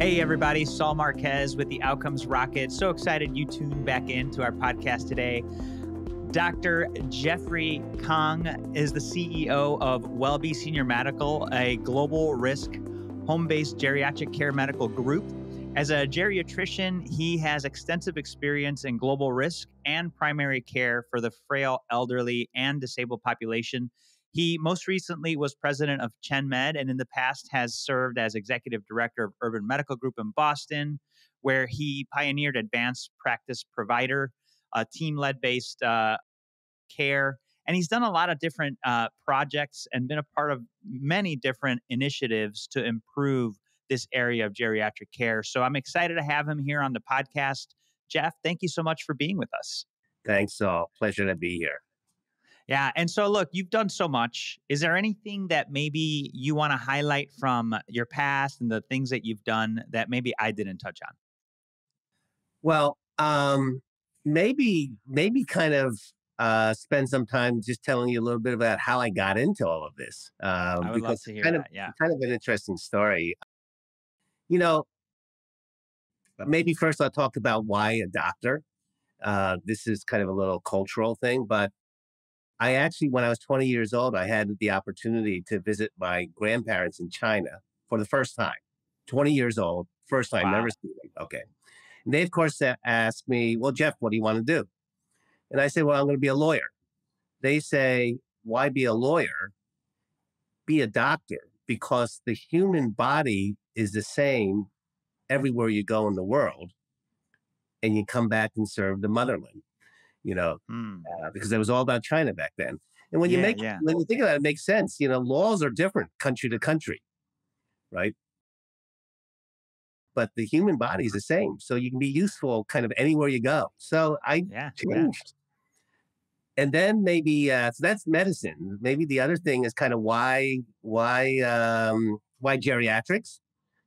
Hey, everybody, Saul Marquez with the Outcomes Rocket. So excited you tuned back into our podcast today. Dr. Jeffrey Kang is the CEO of WellBe Senior Medical, a global risk home based geriatric care medical group. As a geriatrician, he has extensive experience in global risk and primary care for the frail, elderly, and disabled population. He most recently was president of ChenMed and in the past has served as executive director of Urban Medical Group in Boston, where he pioneered advanced practice provider, uh, team led based uh, care. And he's done a lot of different uh, projects and been a part of many different initiatives to improve this area of geriatric care. So I'm excited to have him here on the podcast. Jeff, thank you so much for being with us. Thanks, all. Pleasure to be here. Yeah. And so, look, you've done so much. Is there anything that maybe you want to highlight from your past and the things that you've done that maybe I didn't touch on? Well, um, maybe, maybe kind of uh, spend some time just telling you a little bit about how I got into all of this. Um, I would love to hear kind that. Of, yeah. Kind of an interesting story. You know, maybe first I'll talk about why a doctor. Uh, this is kind of a little cultural thing, but I actually, when I was 20 years old, I had the opportunity to visit my grandparents in China for the first time. 20 years old, first time, wow. never seen them. Okay. And they, of course, asked me, Well, Jeff, what do you want to do? And I say, Well, I'm going to be a lawyer. They say, Why be a lawyer? Be a doctor because the human body is the same everywhere you go in the world. And you come back and serve the motherland you know, mm. uh, because it was all about China back then. And when you make yeah. when you think about it, it makes sense. You know, laws are different country to country, right? But the human body is the same, so you can be useful kind of anywhere you go. So I yeah, changed. And then maybe uh, so that's medicine. Maybe the other thing is kind of why why um, why geriatrics.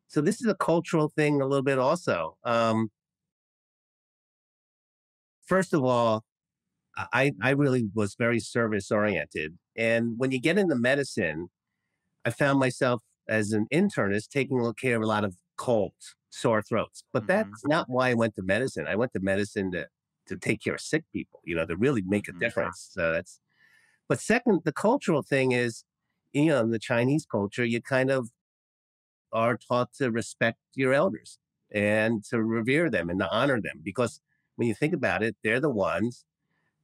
So this is a cultural thing a little bit also. Um, first of all, I, I really was very service oriented. And when you get into medicine, I found myself as an internist taking care of a lot of colds, sore throats. But mm-hmm. that's not why I went to medicine. I went to medicine to, to take care of sick people, you know, to really make a mm-hmm. difference. So that's, but second, the cultural thing is, you know, in the Chinese culture, you kind of are taught to respect your elders and to revere them and to honor them because when you think about it, they're the ones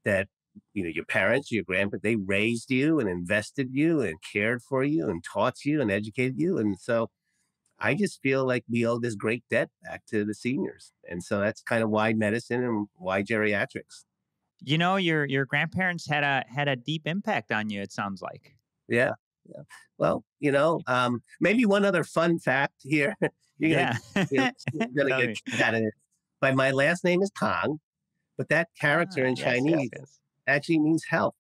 that you know your parents your grandparents they raised you and invested you and cared for you and taught you and educated you and so i just feel like we owe this great debt back to the seniors and so that's kind of why medicine and why geriatrics. You know your your grandparents had a had a deep impact on you it sounds like. Yeah yeah. Well you know um maybe one other fun fact here you're gonna, yeah. you're gonna get out of it but my last name is Kang, but that character ah, in yes, Chinese yes, actually means health.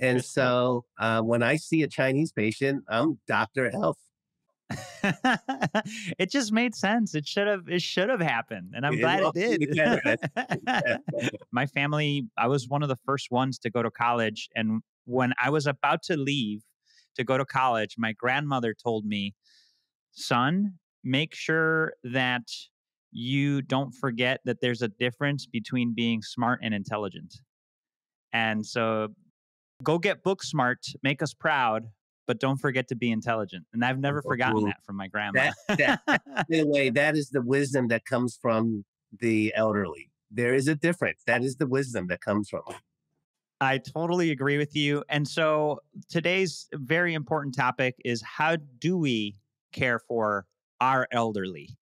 And so uh, when I see a Chinese patient, I'm Doctor Health. it just made sense. It should have. It should have happened, and I'm glad it did. My family. I was one of the first ones to go to college, and when I was about to leave to go to college, my grandmother told me, "Son, make sure that you don't forget that there's a difference between being smart and intelligent. And so go get book smart, make us proud, but don't forget to be intelligent. And I've never oh, forgotten that from my grandma. That, that, in a way, that is the wisdom that comes from the elderly. There is a difference. That is the wisdom that comes from them. I totally agree with you. And so today's very important topic is how do we care for our elderly?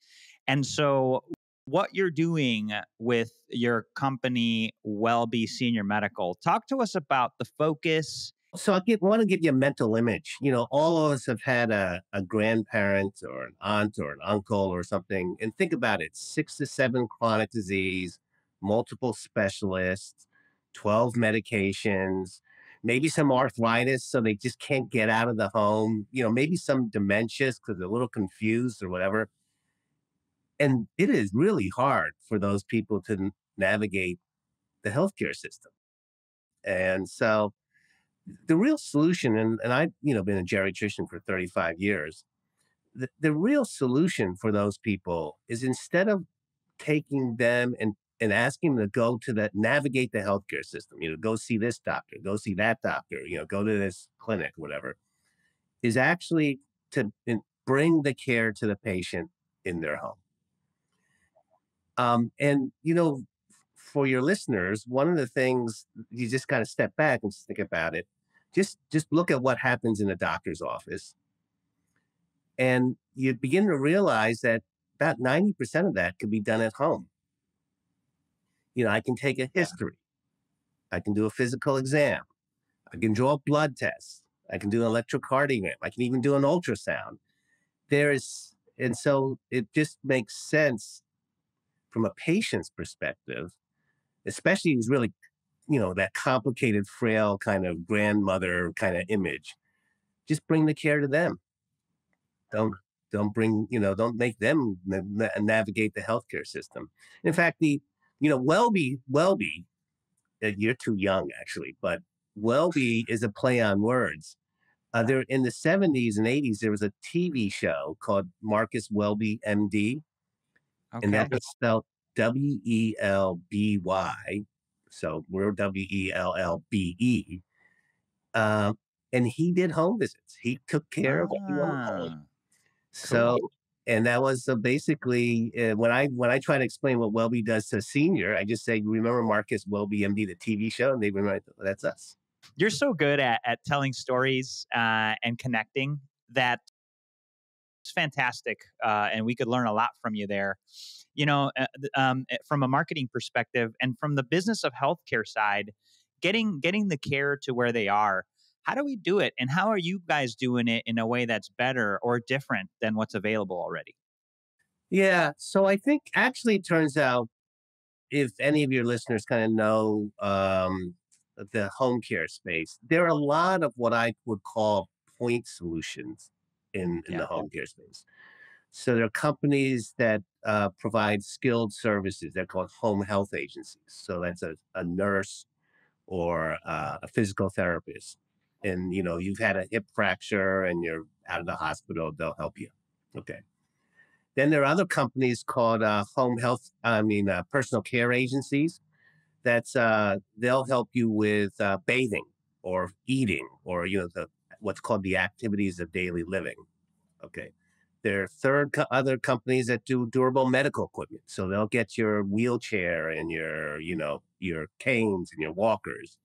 And so, what you're doing with your company, WellBe Senior Medical, talk to us about the focus. So, I want to give you a mental image. You know, all of us have had a, a grandparent or an aunt or an uncle or something. And think about it six to seven chronic disease, multiple specialists, 12 medications, maybe some arthritis, so they just can't get out of the home. You know, maybe some dementias because they're a little confused or whatever and it is really hard for those people to navigate the healthcare system. And so the real solution, and, and I've, you know, been a geriatrician for 35 years. the, the real solution for those people is instead of taking them and and asking them to go to the navigate the healthcare system, you know, go see this doctor, go see that doctor, you know, go to this clinic, whatever, is actually to bring the care to the patient in their home. Um, and you know, for your listeners, one of the things you just kind of step back and think about it. Just just look at what happens in a doctor's office, and you begin to realize that about ninety percent of that could be done at home. You know, I can take a history, I can do a physical exam, I can draw a blood test. I can do an electrocardiogram, I can even do an ultrasound. There is, and so it just makes sense from a patient's perspective, especially who's really, you know, that complicated, frail kind of grandmother kind of image. Just bring the care to them. Don't don't bring you know don't make them na- navigate the healthcare system. In fact, the you know Wellbe Wellbe, uh, you're too young actually, but Wellbe is a play on words. Uh, there in the 70s and 80s, there was a TV show called Marcus Welby MD, Okay. And that was spelled W E L B Y. So we're W E L L B E. Um, and he did home visits. He took care of everyone. Ah, so, cool. and that was uh, basically uh, when I when I try to explain what Welby does to senior, I just say, "Remember Marcus WellBe, MD, the TV show?" And they remember that's us. You're so good at at telling stories uh, and connecting that it's fantastic, uh, and we could learn a lot from you there. You know, uh, um, eh, from a marketing perspective and from the business of healthcare side, getting getting the care to where they are. How do we do it, and how are you guys doing it in a way that's better or different than what's available already? Yeah, so I think actually it turns out if any of your listeners kind of know um, the home care space, there are a lot of what I would call point solutions in, in yeah. the home care space. So there are companies that uh, provide skilled services. They're called home health agencies. So that's a, a nurse or uh, a physical therapist. And you know you've had a hip fracture and you're out of the hospital. They'll help you. Okay. Then there are other companies called uh, home health. I mean, uh, personal care agencies. That's uh, they'll help you with uh, bathing or eating or you know the what's called the activities of daily living. Okay. There are third co- other companies that do durable medical equipment. So they'll get your wheelchair and your, you know, your canes and your walkers.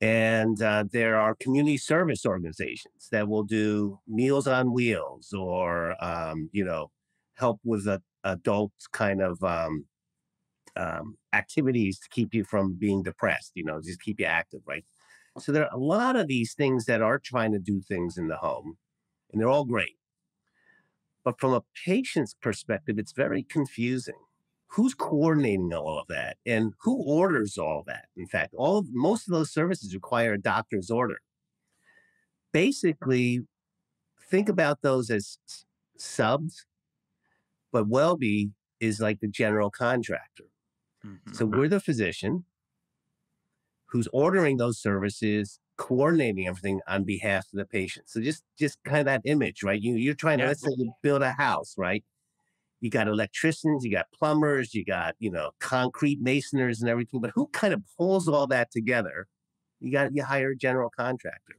And uh, there are community service organizations that will do Meals on Wheels or, um, you know, help with a, adult kind of um, um, activities to keep you from being depressed, you know, just keep you active, right? So there are a lot of these things that are trying to do things in the home, and they're all great. But from a patient's perspective, it's very confusing. Who's coordinating all of that, and who orders all that? In fact, all of, most of those services require a doctor's order. Basically, think about those as subs, but WellBe is like the general contractor. Mm-hmm. So we're the physician, who's ordering those services, coordinating everything on behalf of the patient. So just just kind of that image, right? You you're trying to let's say you build a house, right? You got electricians, you got plumbers, you got you know concrete masoners and everything. But who kind of pulls all that together? You got you hire a general contractor.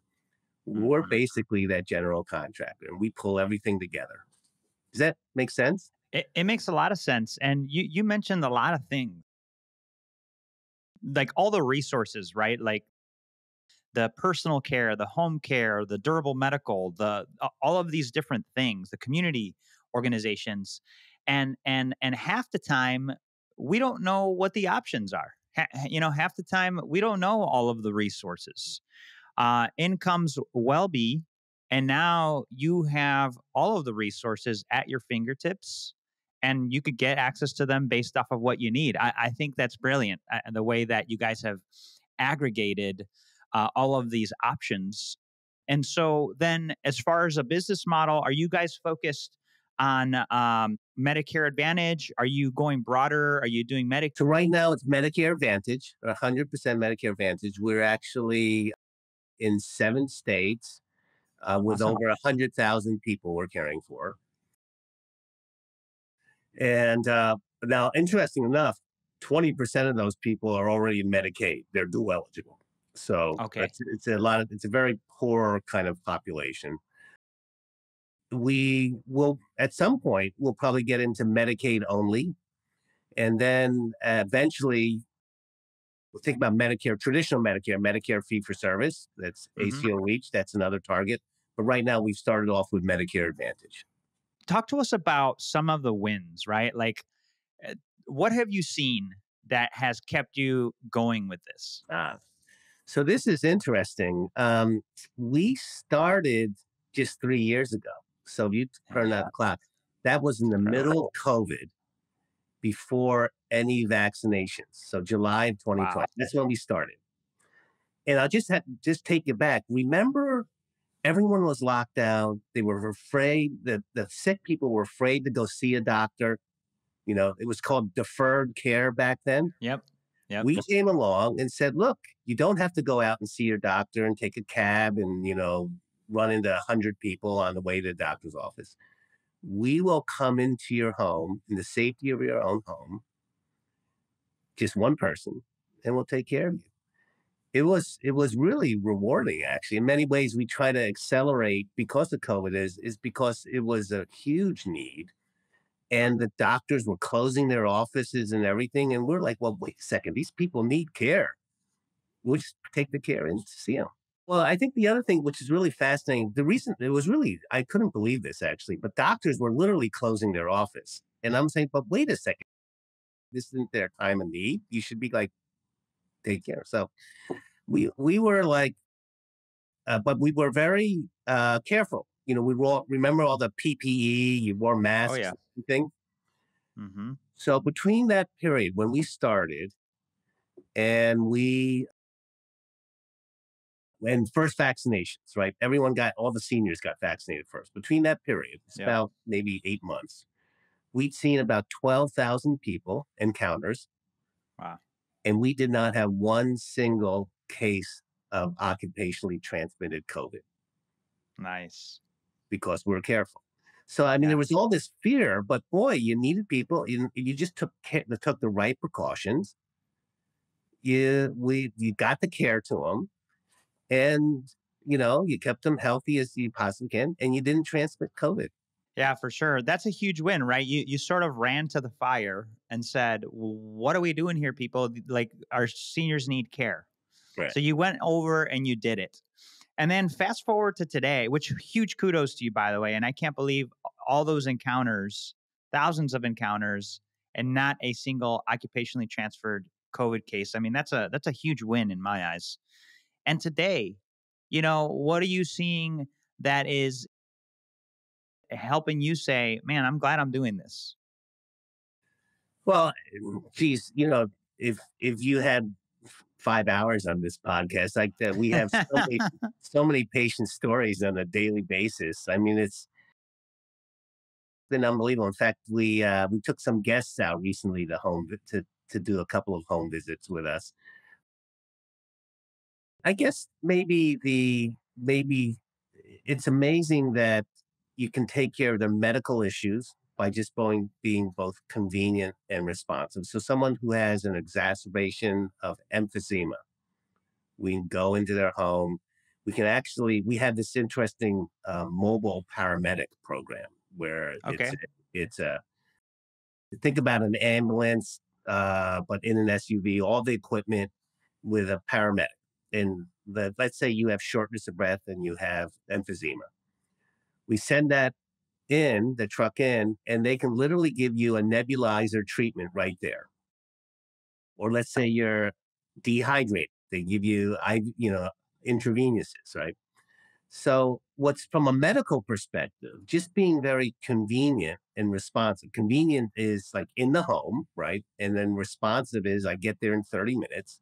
We're mm-hmm. basically that general contractor, and we pull everything together. Does that make sense? It, it makes a lot of sense. And you you mentioned a lot of things like all the resources, right? Like the personal care, the home care, the durable medical, the all of these different things, the community organizations, and and and half the time we don't know what the options are. Ha, you know, half the time we don't know all of the resources. Uh, in comes WellBe, and now you have all of the resources at your fingertips and you could get access to them based off of what you need. I, I think that's brilliant. Uh, the way that you guys have aggregated uh, all of these options. And so, then as far as a business model, are you guys focused on um, Medicare Advantage? Are you going broader? Are you doing Medicare? So, right now it's Medicare Advantage, 100% Medicare Advantage. We're actually in seven states. uh, with Awesome. over 100,000 people we're caring for. And uh, now, interesting enough, 20% of those people are already in Medicaid. They're dual eligible. So Okay. it's, it's a lot of, it's a very poor kind of population. We will, at some point, we'll probably get into Medicaid only. And then uh, eventually, we'll think about Medicare, traditional Medicare, Medicare fee for service. That's Mhm. ACO REACH. That's another target. But right now, we've started off with Medicare Advantage. Talk to us about some of the wins, right? Like, uh, what have you seen that has kept you going with this? Ah, so this is interesting. Um, we started just three years ago. So if you turn that clock, that was in the middle of COVID before any vaccinations. So July of 2020. Wow. That's when we started. And I'll just have, just take you back. Remember, everyone was locked down. They were afraid that the sick people were afraid to go see a doctor. You know, it was called deferred care back then Yep. Yep. we came along and said, look, you don't have to go out and see your doctor and take a cab and, you know, run into a hundred people on the way to the doctor's office. We will come into your home in the safety of your own home, just one person, and we'll take care of you. It was it was really rewarding actually. In many ways, we try to accelerate because of COVID is is because it was a huge need and the doctors were closing their offices and everything. And we're like, well, wait a second, these people need care. We'll just take the care and see them. Well, I think the other thing, which is really fascinating, the reason it was really, I couldn't believe this actually, but doctors were literally closing their office. And I'm saying, but wait a second, this isn't their time of need. You should be like, take care. So we, we were like, uh, but we were very uh, careful. You know, we wore, remember all the PPE, you wore masks, yeah. and thing. hmm So between that period when we started and we when first vaccinations, right? Everyone got all the seniors got vaccinated first. Between that period, it's Yeah. about maybe eight months. We'd seen about twelve thousand people encounters. Wow. And we did not have one single case of occupationally transmitted COVID Nice. because we were careful. So I mean, Yeah. there was all this fear, but boy, you needed people. You, you just took care, took the right precautions. You we you got the care to them, and you know you kept them healthy as you possibly can, and you didn't transmit COVID. Yeah, for sure. That's a huge win, right? You you sort of ran to the fire and said, "What are we doing here, people? Like our seniors need care." Right. So you went over and you did it. And then fast forward to today, which huge kudos to you by the way, and I can't believe all those encounters, thousands of encounters and not a single occupationally transferred COVID case. I mean, that's a that's a huge win in my eyes. And today, you know, what are you seeing that is helping you say, man, I'm glad I'm doing this? Well, geez, you know, if if you had five hours on this podcast, like that, we have so many, so many patient stories on a daily basis. I mean, it's been unbelievable. In fact, we uh, we took some guests out recently to home to to do a couple of home visits with us. I guess maybe the maybe it's amazing that you can take care of their medical issues by just going being both convenient and responsive. So someone who has an exacerbation of emphysema, we can go into their home. We can actually we have this interesting uh, mobile paramedic program where Okay. it's it's a think about an ambulance, uh, but in an SUV, all the equipment with a paramedic. And the, let's say you have shortness of breath and you have emphysema. We send that in the truck in, and they can literally give you a nebulizer treatment right there. Or let's say you're dehydrated, they give you, I, you know, intravenous's, right? So, what's from a medical perspective, just being very convenient and responsive. Convenient is like in the home, right? And then responsive is I get there in 30 minutes.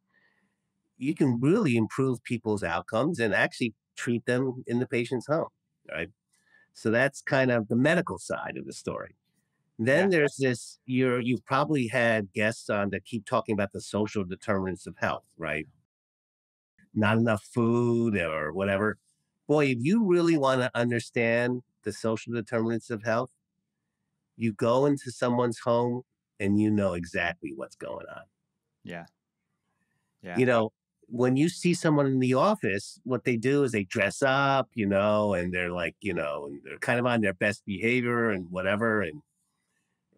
You can really improve people's outcomes and actually treat them in the patient's home, right? So that's kind of the medical side of the story. Then Yeah. there's this you're you've probably had guests on that keep talking about the social determinants of health, right? Not enough food or whatever. boy, if you really want to understand the social determinants of health, you go into someone's home and you know exactly what's going on. Yeah. Yeah. You know, when you see someone in the office, what they do is they dress up, you know, and they're like, you know, and they're kind of on their best behavior and whatever. And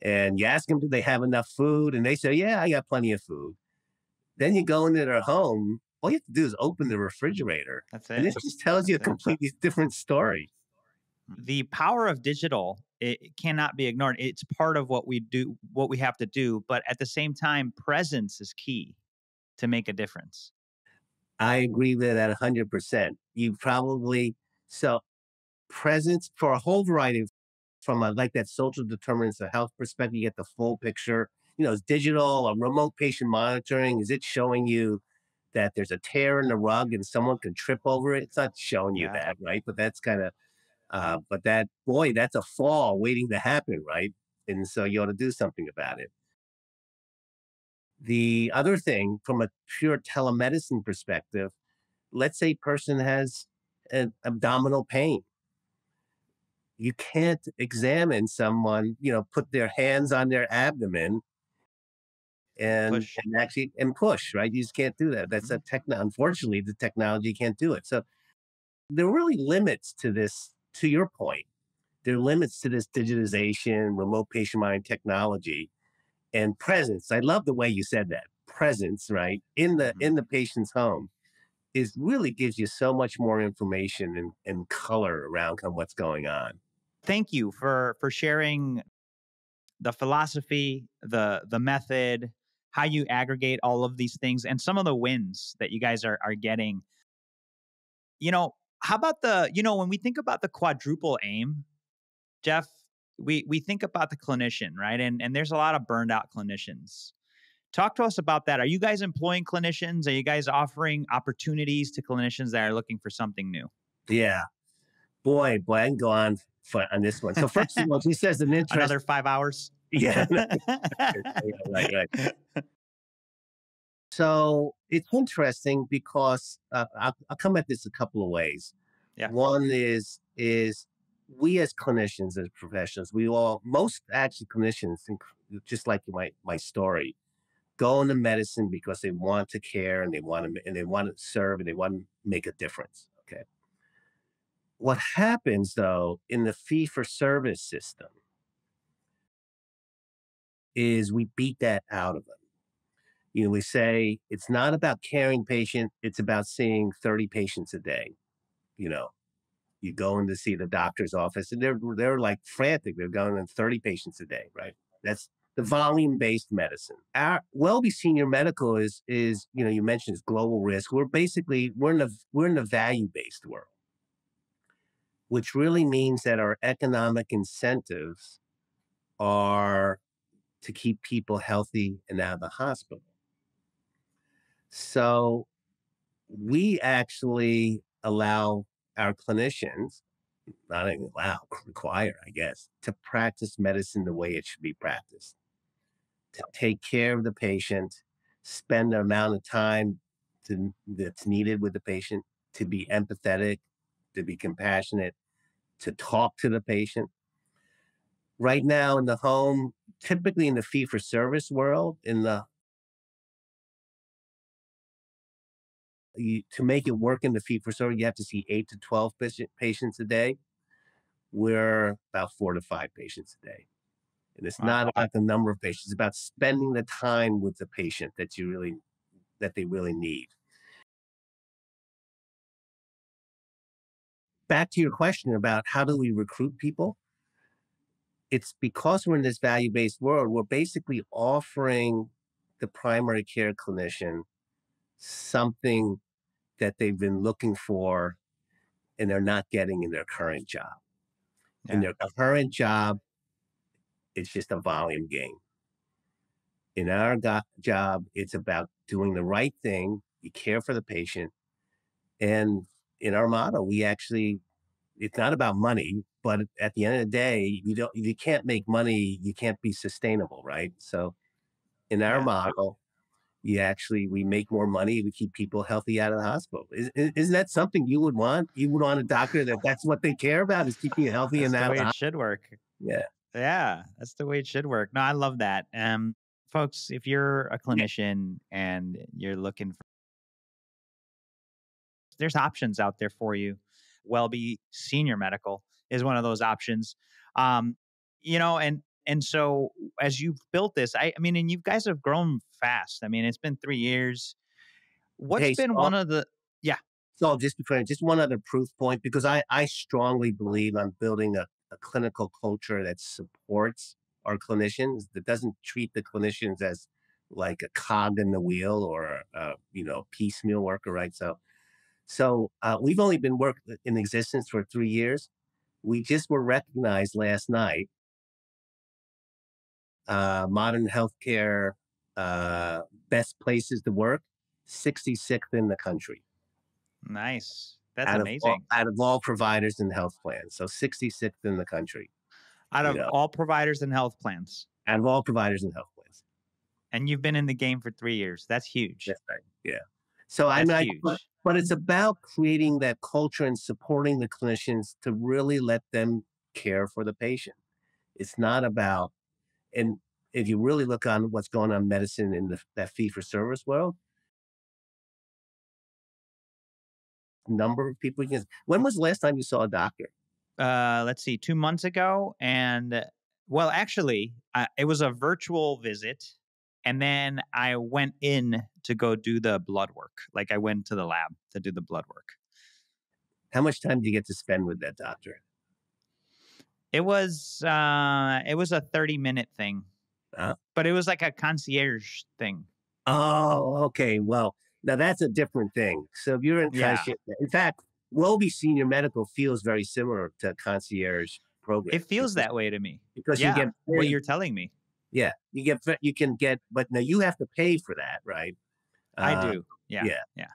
and you ask them, do they have enough food? And they say, yeah, I got plenty of food. Then you go into their home. All you have to do is open the refrigerator. That's it. And it just tells you a it. completely different story. the power of digital it it cannot be ignored it's part of what we do what we have to do but at the same time presence is key to make a difference I agree with that 100%. You probably, so presence for a whole variety of, from a, like that social determinants of health perspective, you get the full picture. You know, digital or remote patient monitoring, is it showing you that there's a tear in the rug and someone can trip over it? It's not showing you Yeah. that, right? But that's kind of, uh, but that, boy, that's a fall waiting to happen, right? And so you ought to do something about it. The other thing, from a pure telemedicine perspective, let's say a person has an abdominal pain. You can't examine someone, you know, put their hands on their abdomen and, Push. and actually and push, right? You just can't do that. That's a mm-hmm. techno unfortunately the technology can't do it. So there are really limits to this, to your point. There are limits to this digitization, remote patient monitoring technology and presence. I love the way you said that. Presence, right? In the Mhm. in the patient's home is really gives you so much more information and, and color around kind of what's going on. thank you for for sharing the philosophy the the method how you aggregate all of these things and some of the wins that you guys are are getting you know how about the you know when we think about the quadruple aim jeff we we think about the clinician right and and there's a lot of burned out clinicians talk to us about that are you guys employing clinicians are you guys offering opportunities to clinicians that are looking for something new Yeah. Boy, boy, I can go on for, on this one. So first of all, he says an interesting another five hours Yeah. right, right. So it's interesting because uh, I'll, I'll come at this a couple of ways. Yeah. One is is we as clinicians, as professionals, we all most actually clinicians, just like my my story, go into medicine because they want to care and they want to and they want to serve and they want to make a difference. Okay. What happens though in the fee for service system is we beat that out of them. You know, we say it's not about caring patient, it's about seeing 30 patients a day. You know, you go in to see the doctor's office and they're they're like frantic. They're going in 30 patients a day, right? That's the mm-hmm. volume-based medicine. Our Wellbe Senior Medical is is, you know, you mentioned it's global risk. We're basically we're in the we're in the value-based world, which really means that our economic incentives are to keep people healthy and out of the hospital. So we actually allow our clinicians, not even allow, require, I guess, to practice medicine the way it should be practiced, to take care of the patient, spend the amount of time to, that's needed with the patient, to be empathetic, to be compassionate, to talk to the patient. Right now in the home, typically in the fee for service world, in the you, to make it work in the fee for service, you have to see eight to 12 patient, patients a day. We're about four to five patients a day. And it's Wow. not about the number of patients, it's about spending the time with the patient that you really, that they really need. Back to your question about how do we recruit people? It's because we're in this value based world, we're basically offering the primary care clinician something that they've been looking for and they're not getting in their current job. In Yeah. their current job, it's just a volume game. In our go- job, it's about doing the right thing. You care for the patient. And in our model, we actually, it's not about money, but at the end of the day, you don't, you can't make money, you can't be sustainable, right? So in our Yeah. model, you actually we make more money. We keep people healthy out of the hospital. Is, not that something you would want? You would want a doctor that that's what they care about is keeping you healthy that's and the way it should work. Yeah, yeah, that's the way it should work. No, I love that. Um, folks, if you're a clinician and you're looking for, there's options out there for you. WellBe Senior Medical is one of those options. Um, you know, and and so as you've built this, I, I mean, and you guys have grown fast. I mean, it's been three years. What's hey, been so, one of the yeah? So just before, just one other proof point because I I strongly believe I'm building a, a clinical culture that supports our clinicians that doesn't treat the clinicians as like a cog in the wheel or a, you know piecemeal worker, right? So so uh, we've only been work in existence for three years. We just were recognized last night uh, modern healthcare uh, best places to work, 66th in the country. Nice. That's out amazing. Of all, out of all providers and health plans. So 66th in the country. Out of know. all providers and health plans. Out of all providers and health plans. And you've been in the game for three years. That's huge. That's right. Yeah. So That's I'm not, but, but it's about creating that culture and supporting the clinicians to really let them care for the patient. It's not about and if you really look on what's going on in medicine in the, that fee for service world, number of people. you Can, when was the last time you saw a doctor? Uh, let's see, two months ago, and well, actually, uh, it was a virtual visit, and then I went in to go do the blood work. Like I went to the lab to do the blood work. How much time do you get to spend with that doctor? It was uh it was a 30 minute thing. Uh, but it was like a concierge thing. Oh, okay. Well, now that's a different thing. So if you're in yeah. in fact, WellBe Senior Medical feels very similar to concierge program. It feels that way to me. Because yeah, you get very, what you're telling me. Yeah, you get you can get, but now you have to pay for that, right? I uh, do. Yeah. Yeah. Yeah.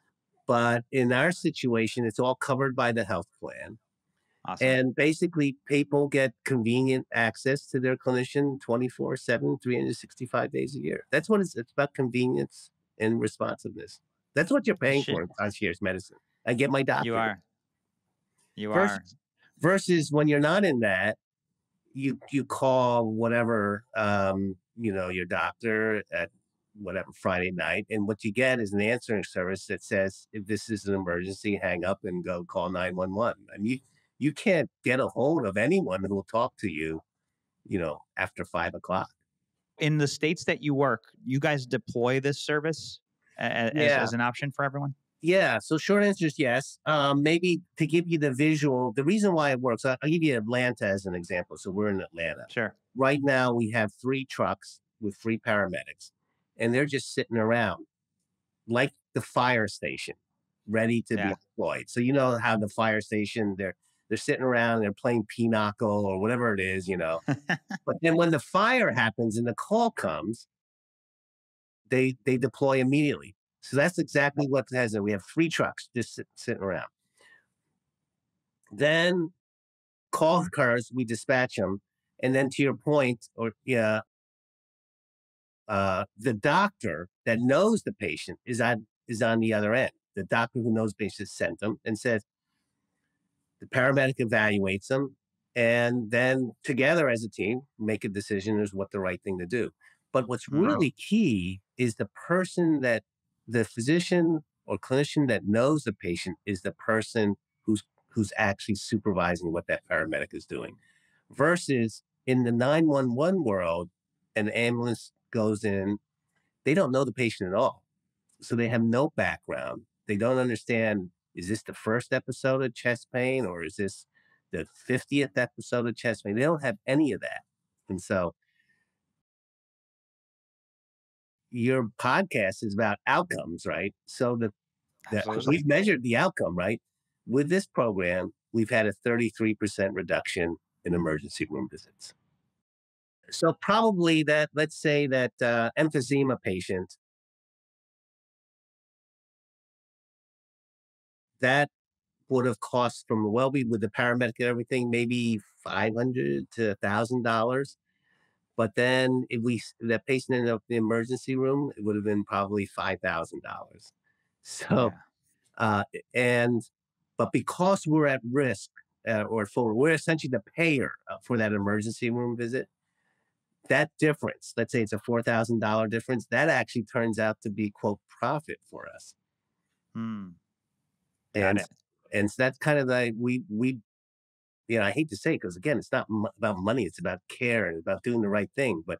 But in our situation, it's all covered by the health plan. Awesome. And basically, people get convenient access to their clinician 24 7, 365 days a year. That's what it's, it's about convenience and responsiveness. That's what you're paying Shit. for in concierge medicine. I get my doctor. You are. You versus, are. Versus when you're not in that, you you call whatever um, you know your doctor at whatever Friday night, and what you get is an answering service that says if this is an emergency, hang up and go call nine one one. I mean, you can't get a hold of anyone who will talk to you, you know, after five o'clock. In the states that you work, you guys deploy this service as, yeah. as an option for everyone? Yeah. So short answer is yes. Um, maybe to give you the visual, the reason why it works, I'll, I'll give you Atlanta as an example. So we're in Atlanta. Sure. Right now we have three trucks with three paramedics, and they're just sitting around like the fire station, ready to yeah. be deployed. So you know how the fire station they're they're sitting around, they're playing pinochle or whatever it is, you know. but then when the fire happens and the call comes, they they deploy immediately. So that's exactly what has it. We have three trucks just sit, sitting around. Then call occurs, we dispatch them, and then to your point, or yeah, uh, the doctor that knows the patient is on is on the other end. The doctor who knows the patient sent them and says, the paramedic evaluates them, and then together as a team make a decision as what the right thing to do. But what's really key is the person that the physician or clinician that knows the patient is the person who's who's actually supervising what that paramedic is doing. Versus in the 911 world, an ambulance goes in, they don't know the patient at all. So they have no background. They don't understand is this the first episode of chest pain or is this the 50th episode of chest pain? They don't have any of that. And so your podcast is about outcomes, right? So the, the we've measured the outcome, right? With this program, we've had a 33% reduction in emergency room visits. So probably that, let's say that uh, emphysema patient that would have cost from WellBe with the paramedic and everything, maybe five hundred to thousand dollars. But then if we that patient ended up in the emergency room, it would have been probably five thousand dollars. So, Yeah. uh, and but because we're at risk uh, or for we're essentially the payer uh, for that emergency room visit, that difference, let's say it's a four thousand dollar difference, that actually turns out to be quote profit for us. Hmm. And and so that's kind of the we we you know I hate to say because again it's not m- about money it's about care and about doing the right thing but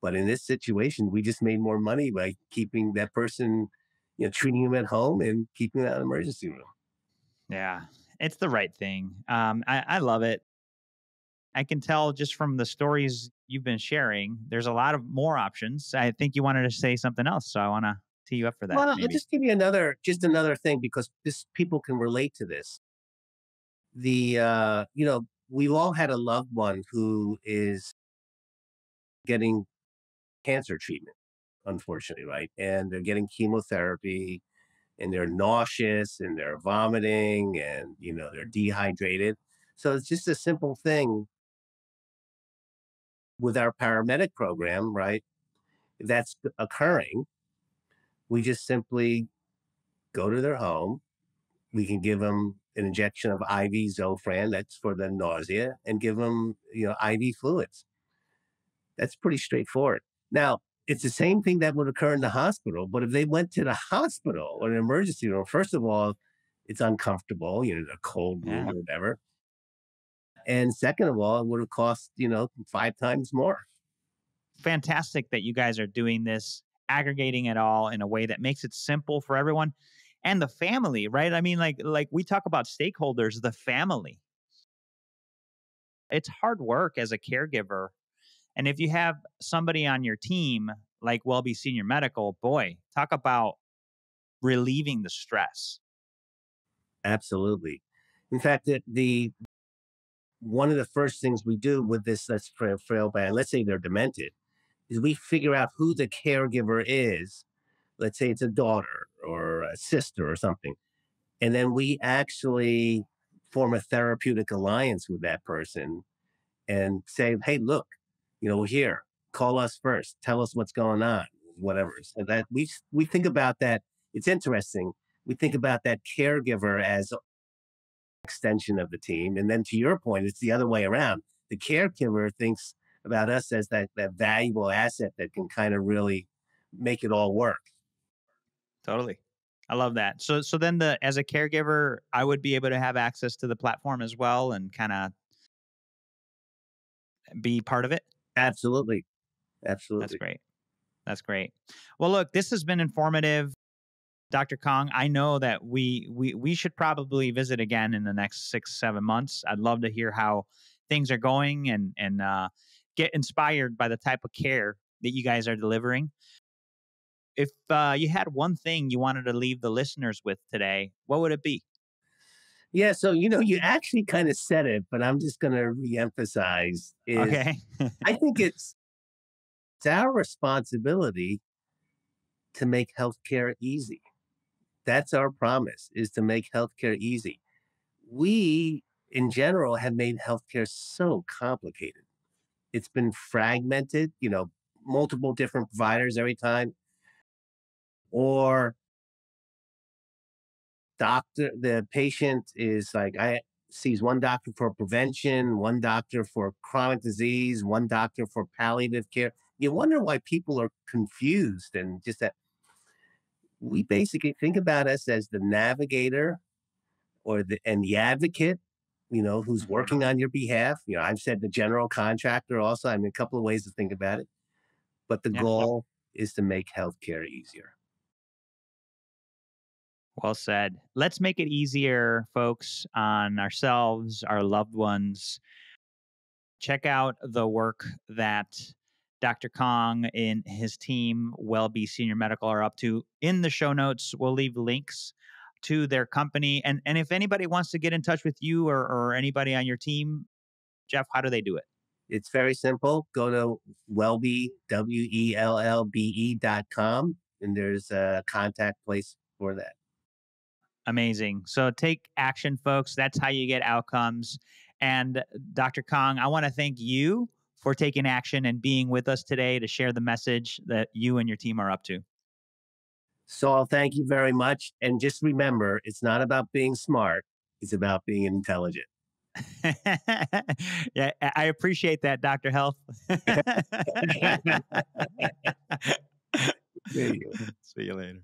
but in this situation we just made more money by keeping that person you know treating him at home and keeping that emergency room. Yeah. It's the right thing. Um, I, I love it. I can tell just from the stories you've been sharing, there's a lot of more options. I think you wanted to say something else, so I want to tee you up for that. Well, I'll just give you another just another thing because this people can relate to this. The uh you know we've all had a loved one who is getting cancer treatment unfortunately right and they're getting chemotherapy and they're nauseous and they're vomiting and you know they're dehydrated so it's just a simple thing with our paramedic program right that's occurring we just simply go to their home. We can give them an injection of iv zofran that's for the nausea and give them you know iv fluids. That's pretty straightforward. Now it's the same thing that would occur in the hospital but if they went to the hospital or an emergency room first of all it's uncomfortable you know a cold room Yeah. or whatever. And second of all it would have cost you know five times more. Fantastic that you guys are doing this, aggregating it all in a way that makes it simple for everyone and the family, right? I mean, like like we talk about stakeholders, the family. It's hard work as a caregiver. And if you have somebody on your team like Wellbe Senior Medical, boy, talk about relieving the stress. Absolutely. In fact, the, the one of the first things we do with this let's frail, frail band, let's say they're demented, is we figure out who the caregiver is. Let's say it's a daughter or a sister or something. And then we actually form a therapeutic alliance with that person and say, hey, look, you know, we're here. Call us first. Tell us what's going on, whatever. So that we we think about that. It's interesting. We think about that caregiver as an extension of the team. And then to your point, it's the other way around. The caregiver thinks about us as that, that valuable asset that can kind of really make it all work. Totally. I love that. So so then the as a caregiver, I would be able to have access to the platform as well and kind of be part of it. Absolutely. Absolutely. That's great. That's great. Well, look, this has been informative. Dr. Kang, I know that we we we should probably visit again in the next six seven months. I'd love to hear how things are going and and uh, get inspired by the type of care that you guys are delivering. If uh, you had one thing you wanted to leave the listeners with today, what would it be? Yeah. So, you know, you actually kind of said it, but I'm just going to reemphasize is Okay. I think it's, it's our responsibility to make healthcare easy. That's our promise is to make healthcare easy. We in general have made healthcare so complicated. It's been fragmented, you know, multiple different providers every time. Or doctor the patient is like I sees one doctor for prevention, one doctor for chronic disease, one doctor for palliative care. You wonder why people are confused and just that we basically think about us as the navigator or the and the advocate, you know, who's Mhm. working on your behalf. You know, I've said the general contractor also. I mean, a couple of ways to think about it. But the Yeah. goal is to make healthcare easier. Well said. Let's make it easier, folks, on ourselves, our loved ones. Check out the work that Dr. Kang and his team, WellBe Senior Medical, are up to. In the show notes, we'll leave links to their company. And, and if anybody wants to get in touch with you or, or anybody on your team, Jeff, how do they do it? It's very simple. Go to wellbe, W E L L B E dot com, and there's a contact place for that. Amazing. So take action, folks. That's how you get outcomes. And uh, Dr. Kang, I want to thank you for taking action and being with us today to share the message that you and your team are up to. Saul, thank you very much. And just remember, it's not about being smart, it's about being intelligent. yeah, I appreciate that, Dr. Health. See you later.